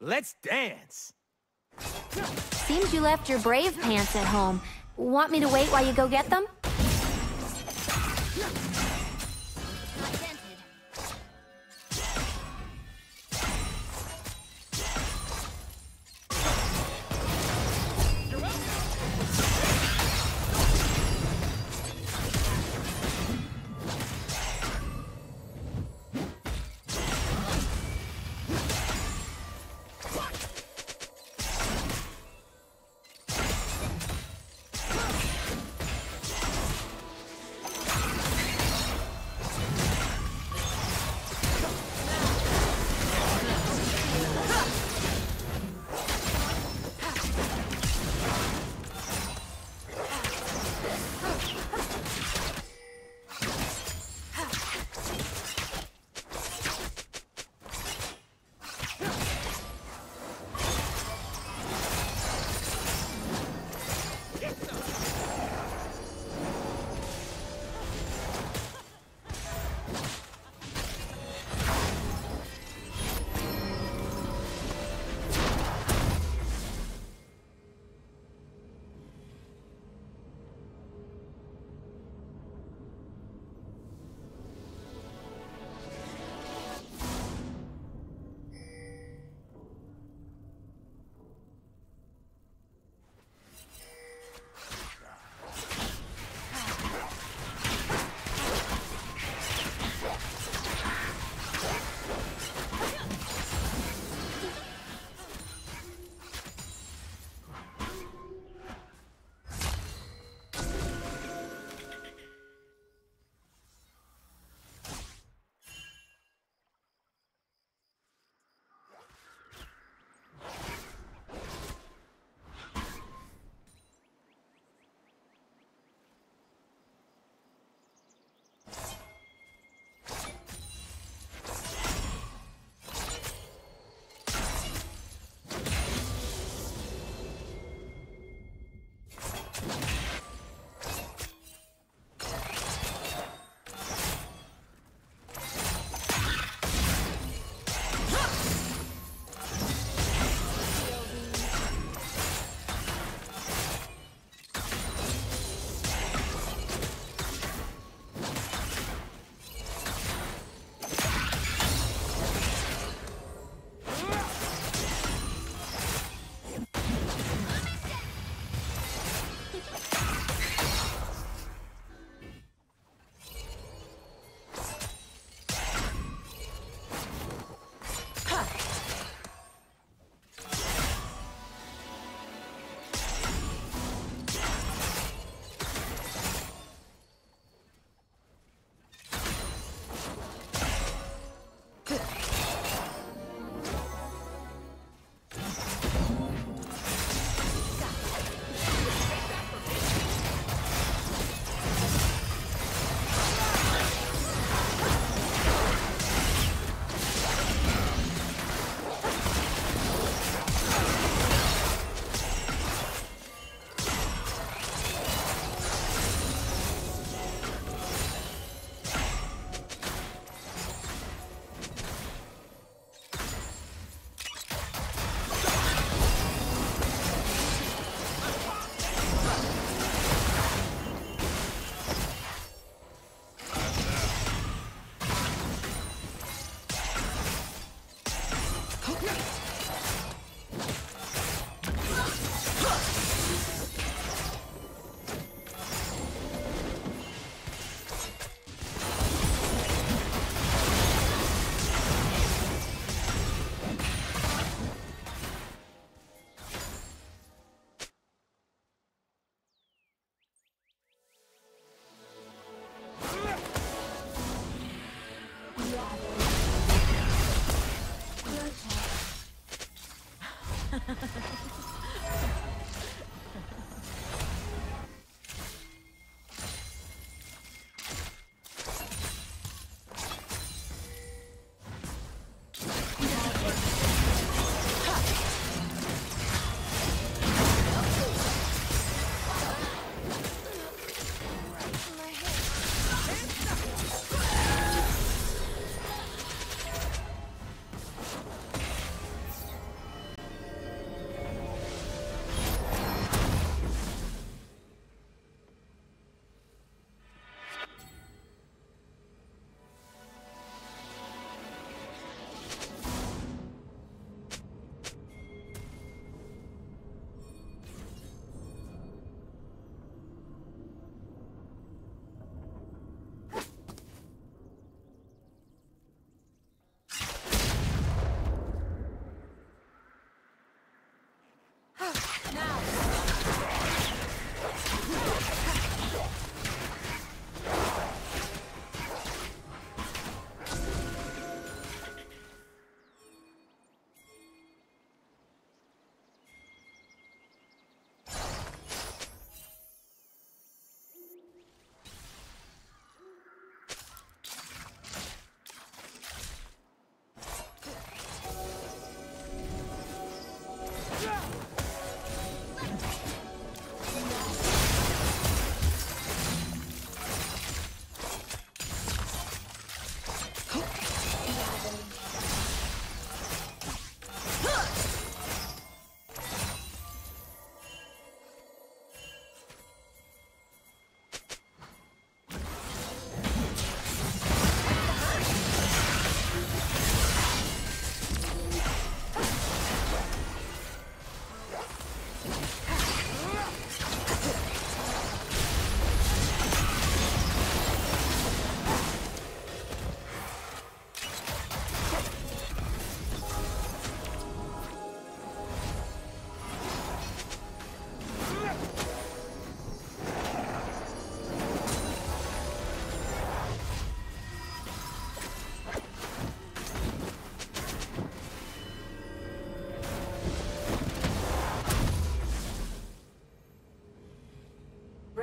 Let's dance. Seems you left your brave pants at home. Want me to wait while you go get them?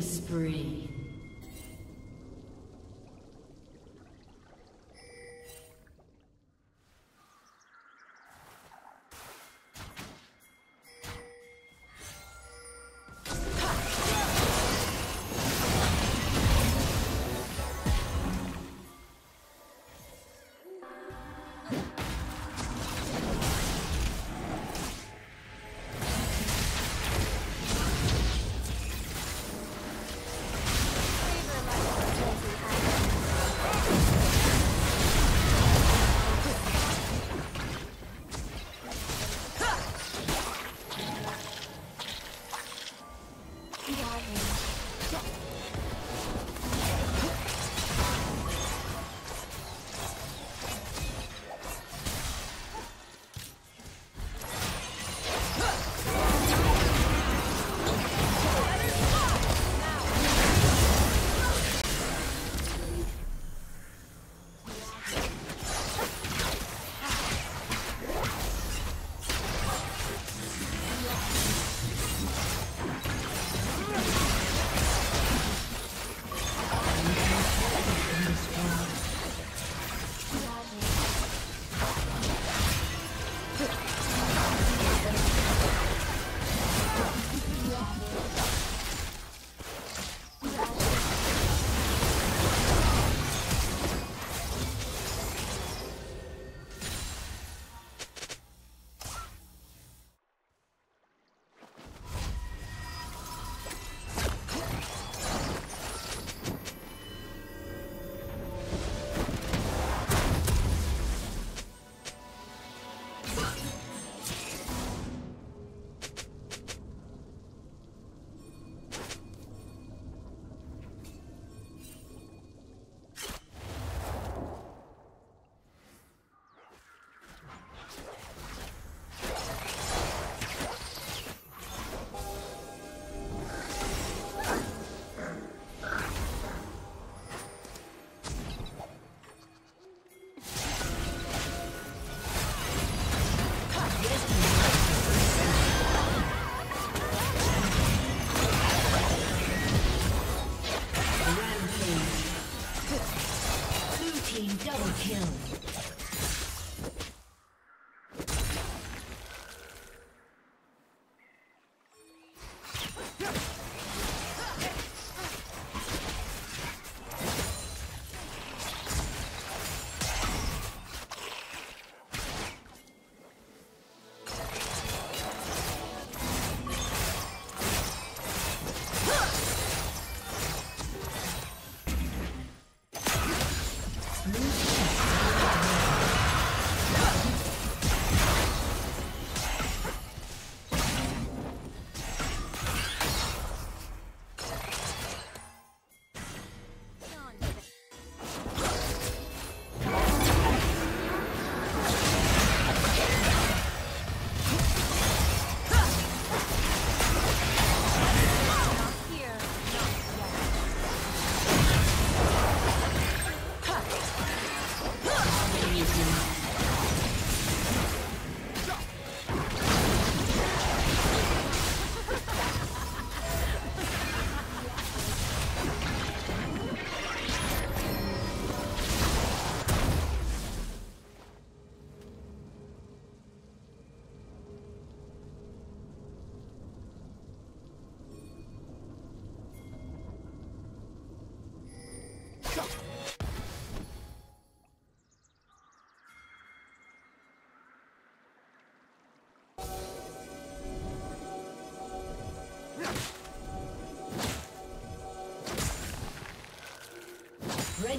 Spree.